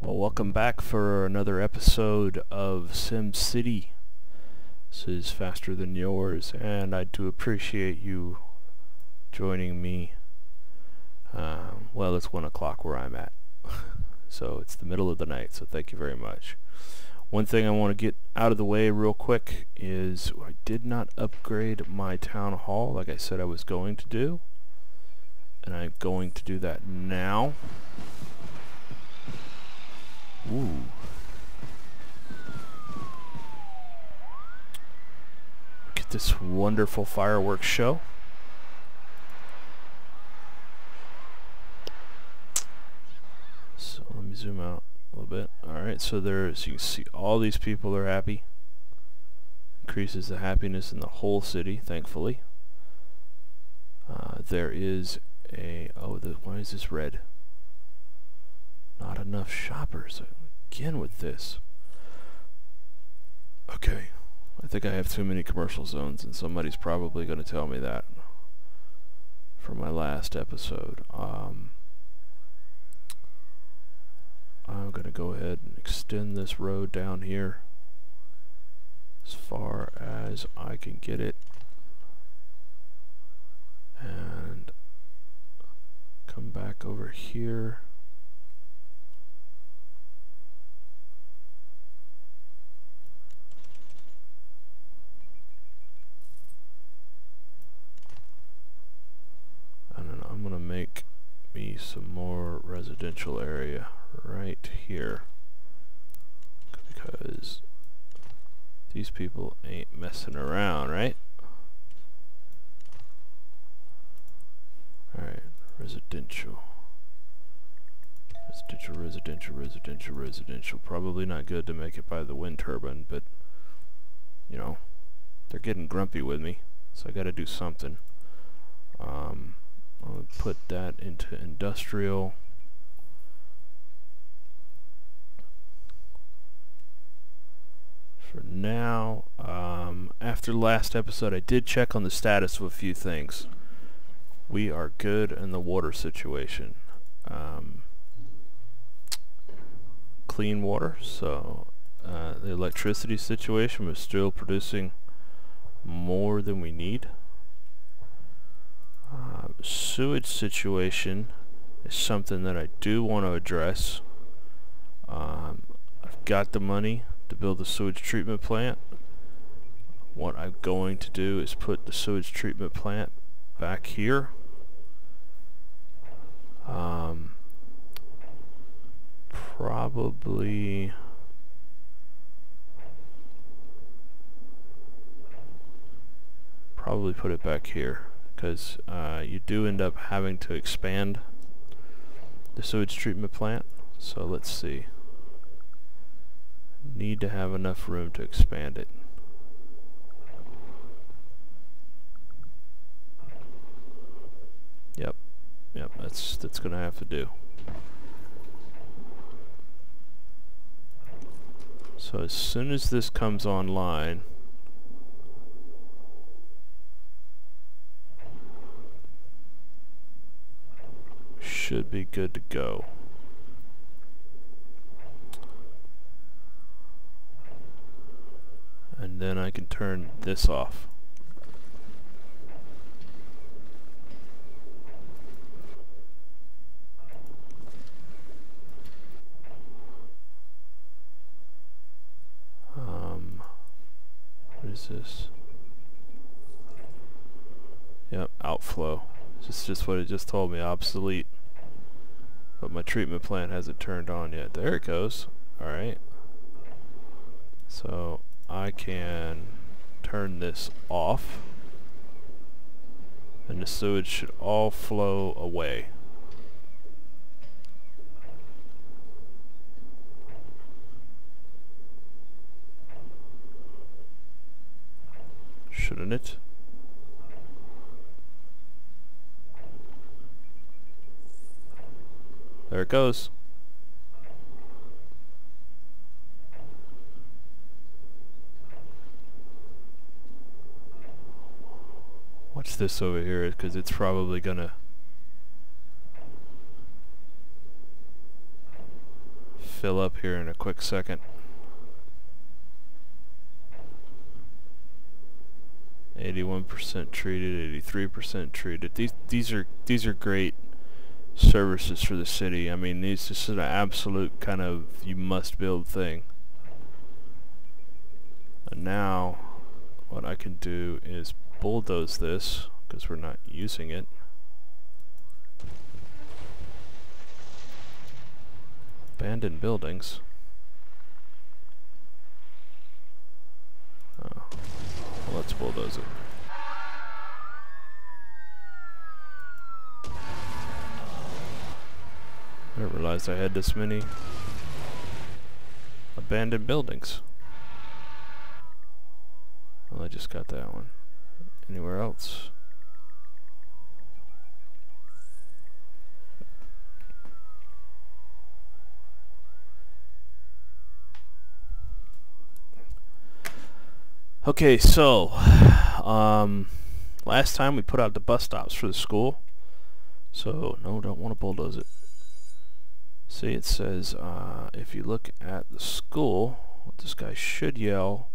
Well, welcome back for another episode of SimCity. This is faster than yours, and I do appreciate you joining me. Um, well, it's one o'clock where I'm at, so it's the middle of the night. So thank you very much. One thing I want to get out of the way real quick is I did not upgrade my town hall like I said I was going to do. And I'm going to do that now. Ooh. Look at this wonderful fireworks show. So let me zoom out a little bit. Alright, so there's, you can see all these people are happy. Increases the happiness in the whole city, thankfully. Uh, there is a, oh, the, why is this red? Not enough shoppers. Again with this. Okay, I think I have too many commercial zones and somebody's probably going to tell me that from my last episode. Um, I'm going to go ahead and extend this road down here as far as I can get it. And come back over here and then I'm going to make me some more residential area right here because these people ain't messing around, right? Alright, residential. Residential, residential, residential, residential. Probably not good to make it by the wind turbine, but, you know, they're getting grumpy with me, so I gotta do something. Um, I'll put that into industrial. for now. Um, after last episode, I did check on the status of a few things. We are good in the water situation. Um, clean water, so uh, the electricity situation was still producing more than we need. Sewage situation is something that I do want to address. Um, I've got the money to build the sewage treatment plant. What I'm going to do is put the sewage treatment plant back here. Um, probably probably put it back here because uh, you do end up having to expand the sewage treatment plant so let's see need to have enough room to expand it. Yep, yep, that's that's gonna have to do. So as soon as this comes online, should be good to go. and then I can turn this off. Um, what is this? Yep, outflow. It's just what it just told me, obsolete. But my treatment plant hasn't turned on yet. There it goes. Alright. So I can turn this off and the sewage should all flow away. Shouldn't it? There it goes. What's this over here because it's probably gonna fill up here in a quick second. Eighty-one percent treated, eighty-three percent treated. These these are these are great services for the city. I mean, these this is an absolute kind of you must build thing. And now, what I can do is bulldoze this because we're not using it. Abandoned buildings. Oh. Well, let's bulldoze it. I didn't realize I had this many abandoned buildings. Well, I just got that one. Anywhere else? Okay, so um, last time we put out the bus stops for the school. So no, don't want to bulldoze it. See, it says uh, if you look at the school, what this guy should yell,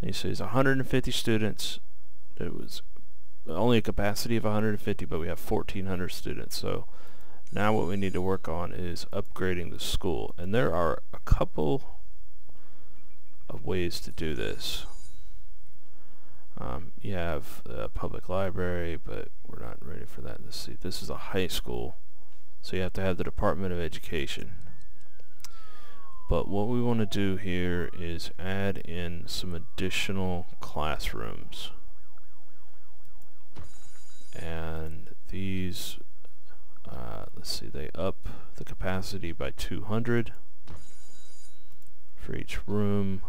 he says 150 students. It was only a capacity of 150, but we have 1,400 students. So now what we need to work on is upgrading the school, and there are a couple of ways to do this. Um, you have a public library, but we're not ready for that. Let's see. This is a high school, so you have to have the Department of Education. But what we want to do here is add in some additional classrooms. And these, uh, let's see, they up the capacity by 200 for each room.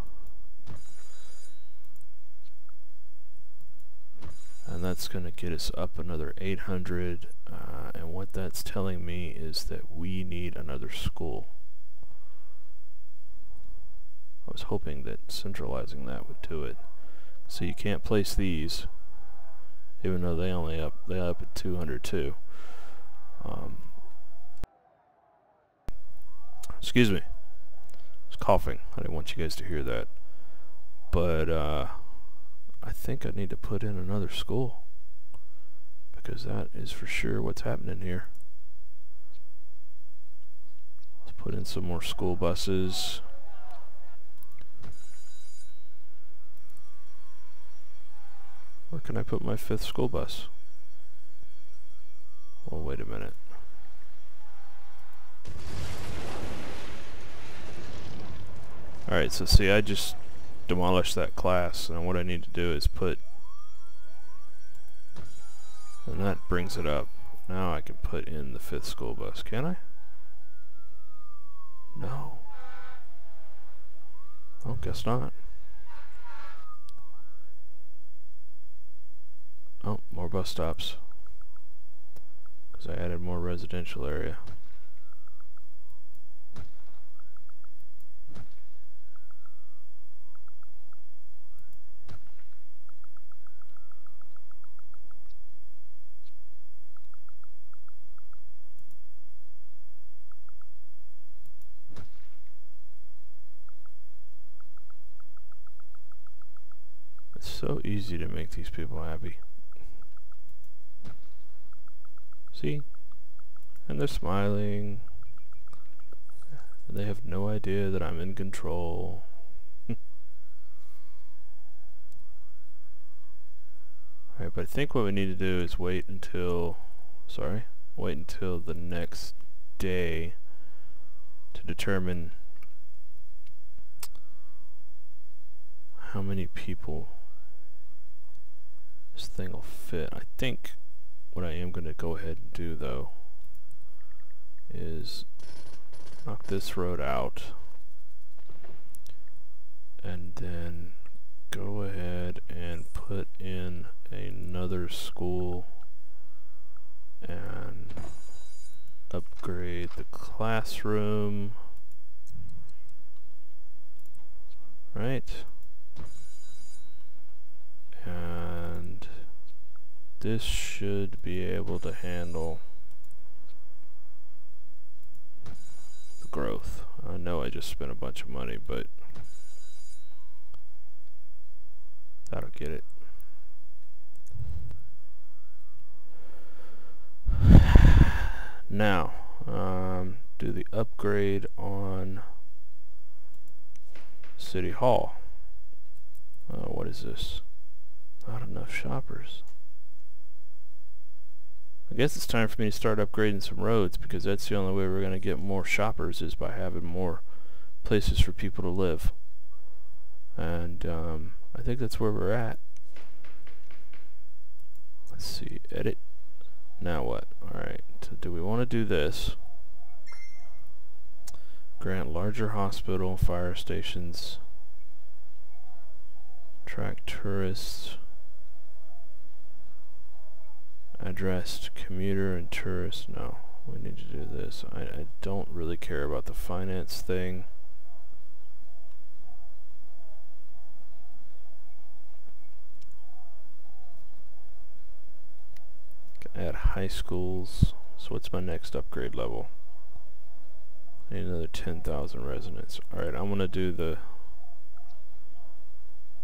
and that's going to get us up another 800 uh, and what that's telling me is that we need another school. I was hoping that centralizing that would do it. So you can't place these even though they only up they up at 202 um, excuse me. I was coughing. I didn't want you guys to hear that. But uh, I think I need to put in another school because that is for sure what's happening here. Let's put in some more school buses. Where can I put my fifth school bus? Well, wait a minute. Alright, so see, I just demolished that class and what I need to do is put and that brings it up. Now I can put in the fifth school bus can I? No. Oh guess not. Oh more bus stops. Because I added more residential area so easy to make these people happy. See? And they're smiling. And they have no idea that I'm in control. Alright, but I think what we need to do is wait until, sorry, wait until the next day to determine how many people this thing will fit. I think what I am going to go ahead and do though is knock this road out and then go ahead and put in another school and upgrade the classroom right and this should be able to handle the growth. I know I just spent a bunch of money, but that'll get it. Now, um, do the upgrade on City Hall. Uh, what is this? Not enough shoppers. I guess it's time for me to start upgrading some roads because that's the only way we're going to get more shoppers is by having more places for people to live. And um, I think that's where we're at. Let's see, edit. Now what? Alright, do we want to do this? Grant larger hospital, fire stations, attract tourists, addressed commuter and tourist. No, we need to do this. I, I don't really care about the finance thing. Add high schools. So what's my next upgrade level? Need another 10,000 residents. Alright, I'm gonna do the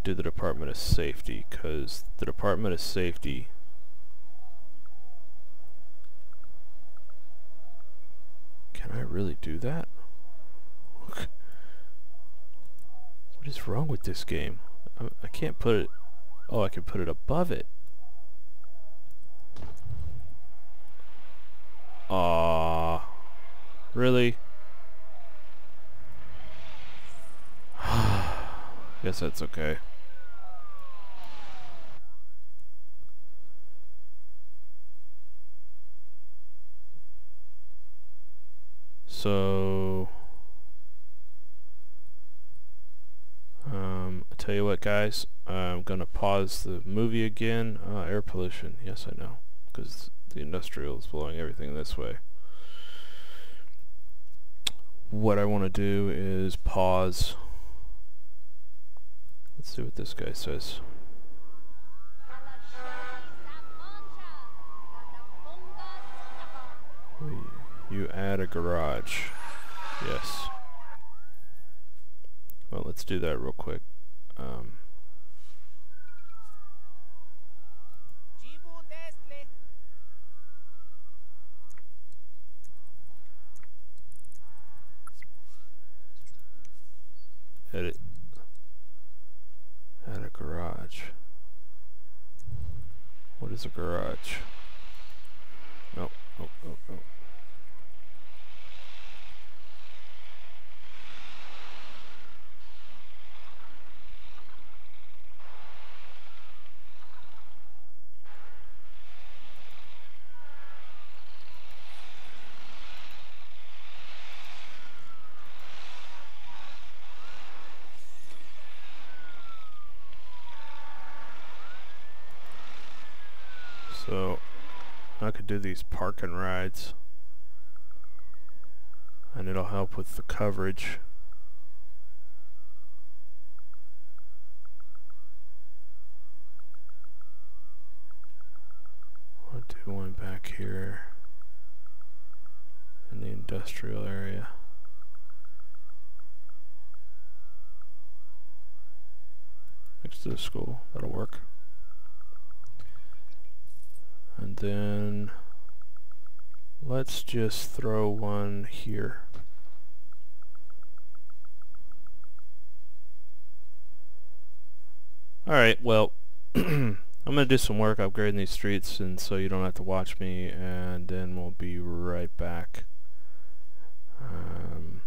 do the Department of Safety because the Department of Safety I really do that? what is wrong with this game? I, I can't put it Oh, I can put it above it. Ah, really? Guess that's okay. So, um, I tell you what, guys, I'm gonna pause the movie again. Uh, air pollution, yes, I know, because the industrial is blowing everything this way. What I want to do is pause. Let's see what this guy says. You add a garage. Yes. Well, let's do that real quick. Um, edit add a garage what is a garage no oh, oh, oh. So I could do these parking rides and it'll help with the coverage. I'll do one back here in the industrial area. Next to the school, that'll work and then let's just throw one here. Alright well I'm gonna do some work upgrading these streets and so you don't have to watch me and then we'll be right back. Um,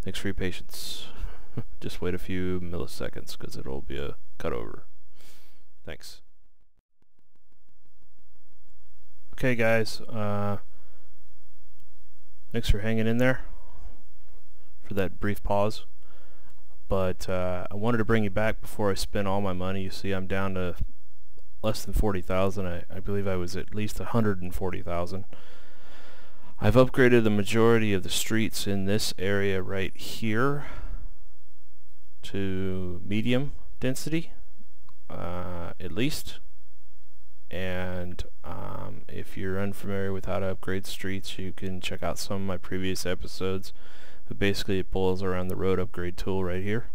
thanks for your patience. Just wait a few milliseconds because it'll be a cutover. Thanks Okay guys, uh, thanks for hanging in there for that brief pause. But uh, I wanted to bring you back before I spend all my money. You see I'm down to less than 40,000. I, I believe I was at least 140,000. I've upgraded the majority of the streets in this area right here to medium density, uh, at least and um, if you're unfamiliar with how to upgrade streets you can check out some of my previous episodes. But basically it boils around the road upgrade tool right here.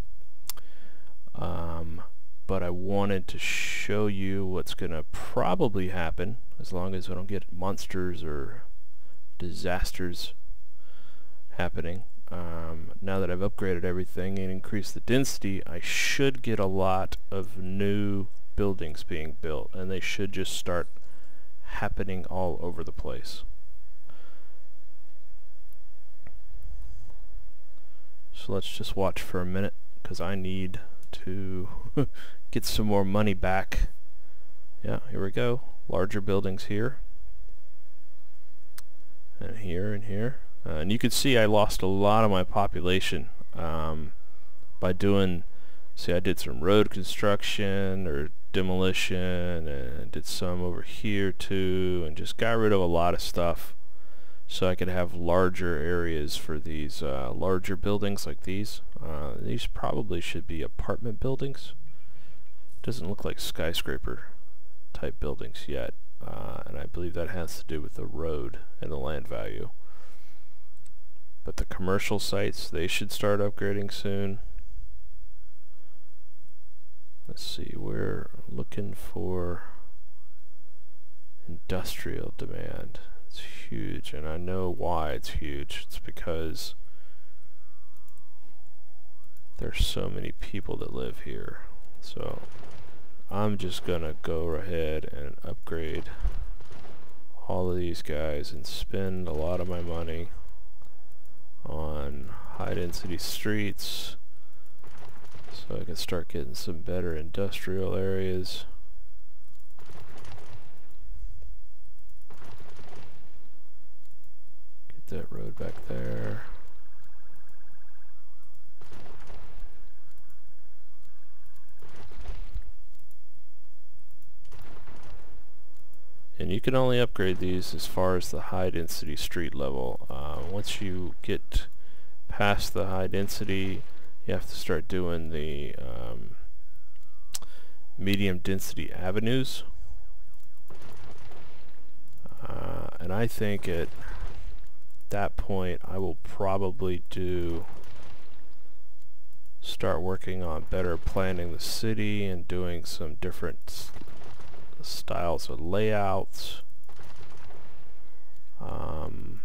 Um, but I wanted to show you what's gonna probably happen as long as I don't get monsters or disasters happening. Um, now that I've upgraded everything and increased the density I should get a lot of new buildings being built and they should just start happening all over the place. So let's just watch for a minute because I need to get some more money back. Yeah, here we go. Larger buildings here. And here and here. Uh, and you can see I lost a lot of my population um, by doing, see I did some road construction or demolition and did some over here too and just got rid of a lot of stuff so I could have larger areas for these uh, larger buildings like these. Uh, these probably should be apartment buildings. Doesn't look like skyscraper type buildings yet uh, and I believe that has to do with the road and the land value. But the commercial sites, they should start upgrading soon. Let's see, we're looking for industrial demand. It's huge, and I know why it's huge. It's because there's so many people that live here. So I'm just gonna go ahead and upgrade all of these guys and spend a lot of my money on high density streets so I can start getting some better industrial areas. Get that road back there. And you can only upgrade these as far as the high density street level. Uh, once you get past the high density, you have to start doing the um, medium density avenues. Uh, and I think at that point I will probably do start working on better planning the city and doing some different styles of layouts. Um,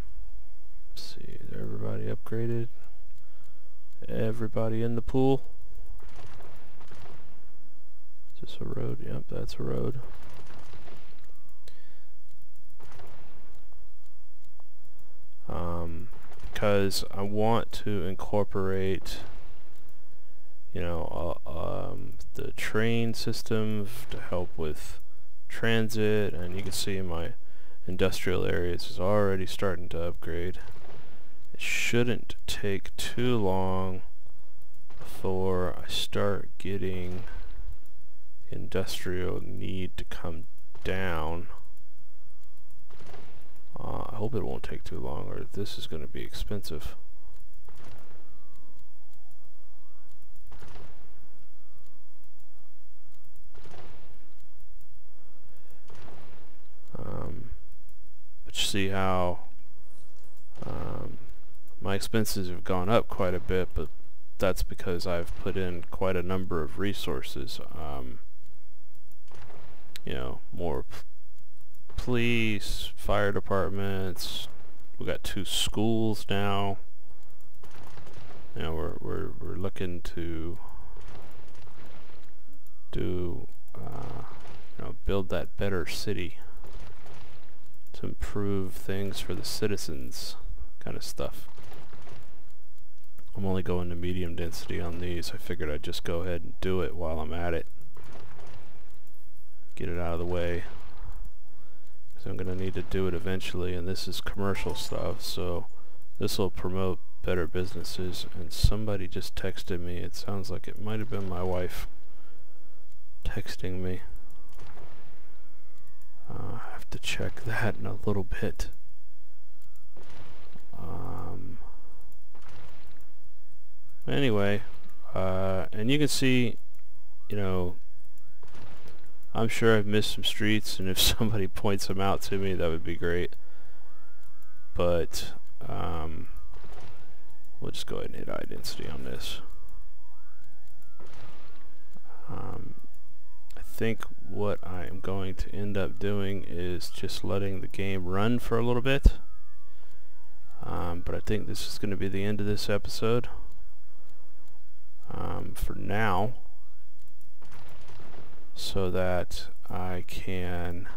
see, is everybody upgraded? Everybody in the pool? Is this a road? Yep, that's a road. Um, because I want to incorporate you know, uh, um, the train system to help with transit and you can see my industrial areas is already starting to upgrade. It shouldn't take too long before I start getting industrial need to come down. Uh, I hope it won't take too long or this is going to be expensive. see how um, my expenses have gone up quite a bit, but that's because I've put in quite a number of resources. Um, you know, more police, fire departments. We got two schools now. You know, we're we're we're looking to do uh, you know build that better city to improve things for the citizens kind of stuff. I'm only going to medium density on these. I figured I'd just go ahead and do it while I'm at it. Get it out of the way. Because I'm going to need to do it eventually and this is commercial stuff so this will promote better businesses and somebody just texted me. It sounds like it might have been my wife texting me. Uh, I have to check that in a little bit. Anyway, uh, and you can see, you know, I'm sure I've missed some streets, and if somebody points them out to me, that would be great. But um, we'll just go ahead and hit high density on this. Um, I think what I am going to end up doing is just letting the game run for a little bit. Um, but I think this is going to be the end of this episode. Um, for now so that I can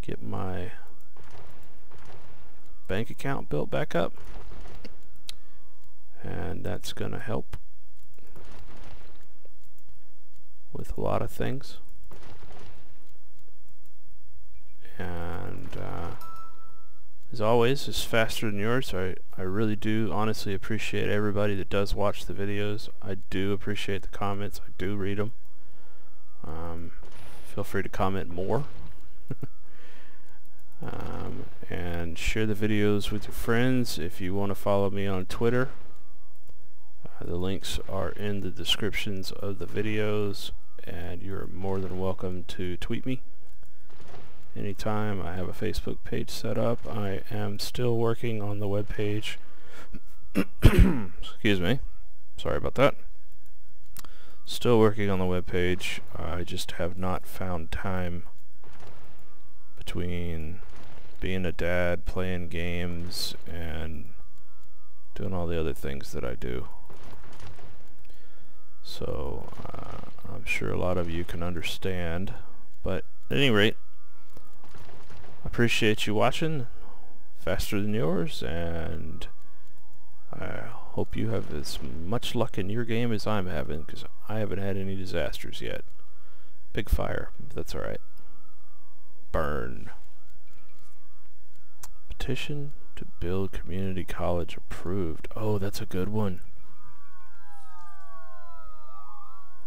get my bank account built back up. And that's gonna help with a lot of things. And uh, as always it's faster than yours I, I really do honestly appreciate everybody that does watch the videos I do appreciate the comments I do read them um, feel free to comment more. um, and share the videos with your friends. If you want to follow me on Twitter, uh, the links are in the descriptions of the videos and you're more than welcome to tweet me anytime. I have a Facebook page set up. I am still working on the web page. Excuse me. Sorry about that. Still working on the web page. I just have not found time between being a dad, playing games, and doing all the other things that I do. So, uh, I'm sure a lot of you can understand. But, at any rate, appreciate you watching. Faster than yours, and I hope you have as much luck in your game as I'm having, because I haven't had any disasters yet. Big fire, that's alright. Burn. Petition to build community college approved. Oh, that's a good one.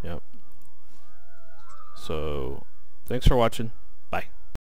Yep. So, thanks for watching.